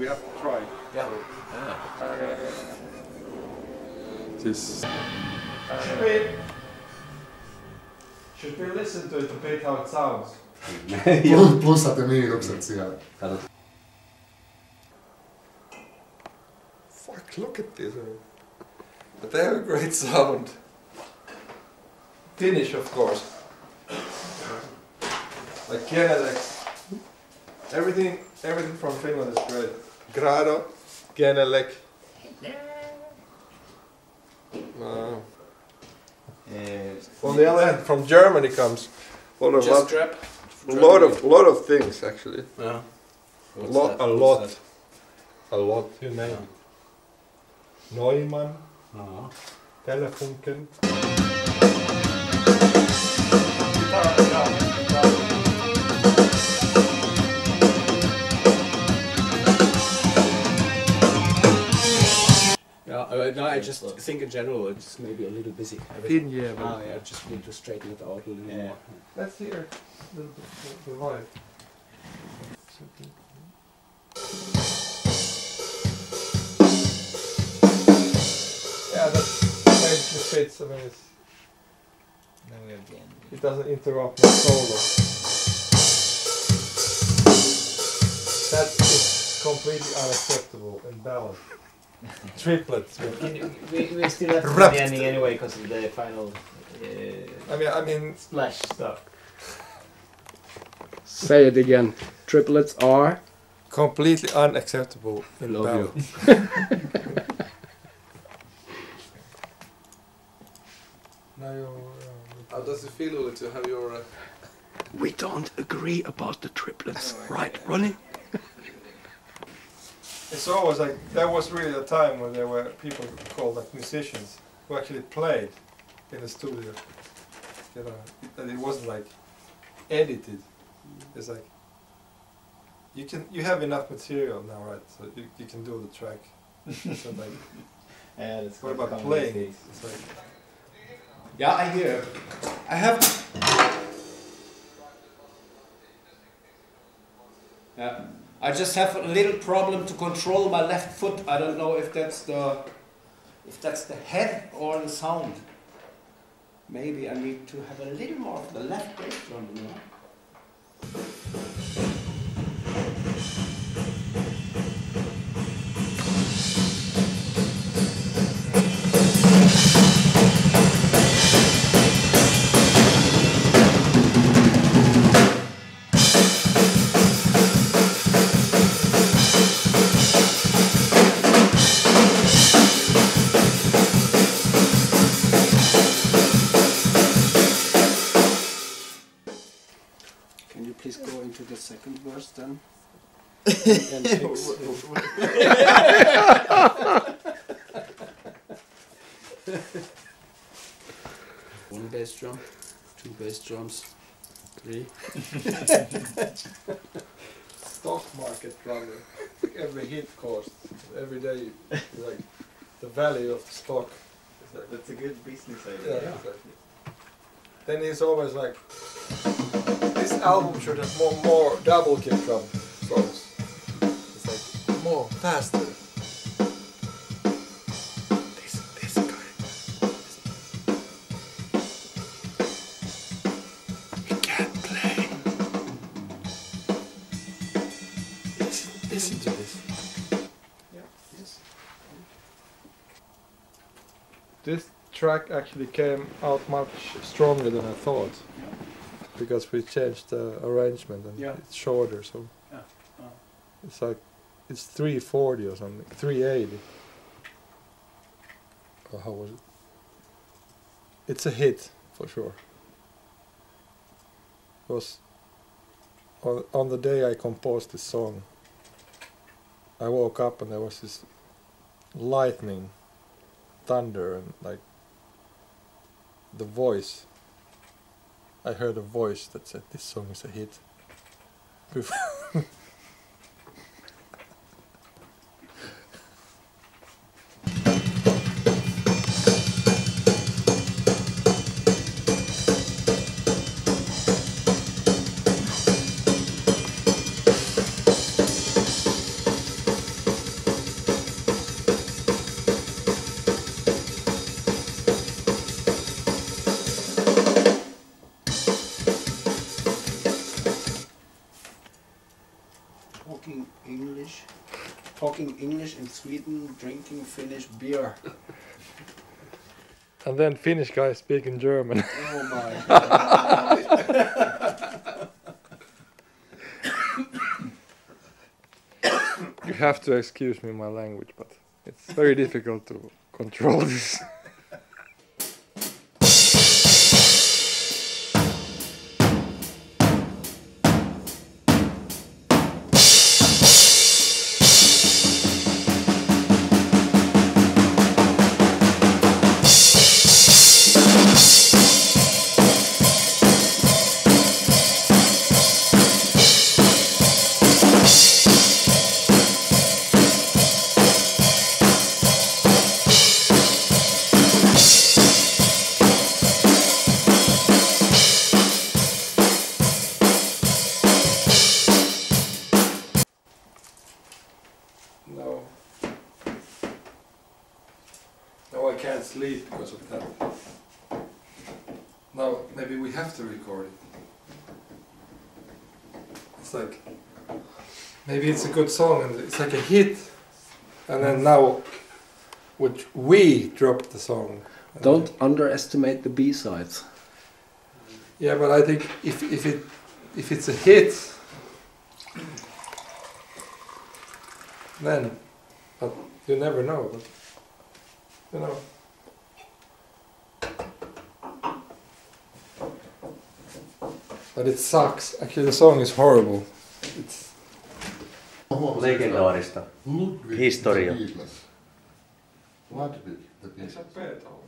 we have to try. Yeah. This. Should we, should we listen to it a bit how it sounds? Plus, plussat ja miinukset siellä. Fuck, look at this. But they have a great sound. Finnish, of course. Like Genelec. Everything, everything from Finland is great. Grado, Genelec. Wow. On the other hand, from Germany comes a lot of lot, a lot of lot of things actually. Yeah. A lot, a lot, a lot. You name. Neumann, Uh-huh. Telefunken. No, I think in general it's maybe a little busy. everything. Finjävel. Ah, yeah, just need to straighten it out a little Yeah. more. Let's hear the, the, the vibe. Yeah, that basically fits. I mean, it's, Now we're again. it doesn't interrupt my solo. That is completely unacceptable and ballad. Triplets. with- We, we still have to do the ending anyway because of the final uh, I mean, I mean, splash stuff. Say it again. Triplets are. completely unacceptable in Love ballad. Now you're, uh, How does it feel Uli, to have your? Uh, We don't agree about the triplets, right, Ronnie? It's always like there was really a time when there were people called like musicians who actually played in the studio. You know, and it wasn't like edited. It's like you can you have enough material now, right? So you, you can do the track. so like, Yeah, that's what about playing? It's like Yeah, I hear. I have. Yeah, I just have a little problem to control my left foot. I don't know if that's the, if that's the head or the sound. Maybe I need to have a little more of the left bass drum, you know. The second verse then? and fix One bass drum, two bass drums, three. stock market drummer. Every hit costs every day. Like the value of the stock. is That's a good business Yeah, idea. exactly. Then he's always like, album should have more, more double kick drum songs. It's like more faster. He can't play. Listen, listen to this. Yeah, yes. This track actually came out much stronger than I thought. Because we changed the arrangement and Yeah. it's shorter, so Yeah. Oh. it's like it's 340 or something, 380. Or how was it? It's a hit for sure. It was on, on the day I composed this song. I woke up and there was this lightning, thunder, and like the voice. I heard a voice that said this song is a hit. talking English in Sweden, drinking Finnish beer. And then Finnish guy speaking German. Oh my god. you have to excuse me my language, but it's very difficult to control this. Can't sleep because of that. Now, maybe we have to record it. It's like, maybe it's a good song and it's like a hit. And then mm. now, which we dropped the song. Don't underestimate the B sides. Yeah, but I think if if it if it's a hit, then but you never know. But you know. But it sucks. Actually, the song is horrible. It's Legendaarista. Ludwig Historia. the Beatles. Ludwig the Beatles. Peter.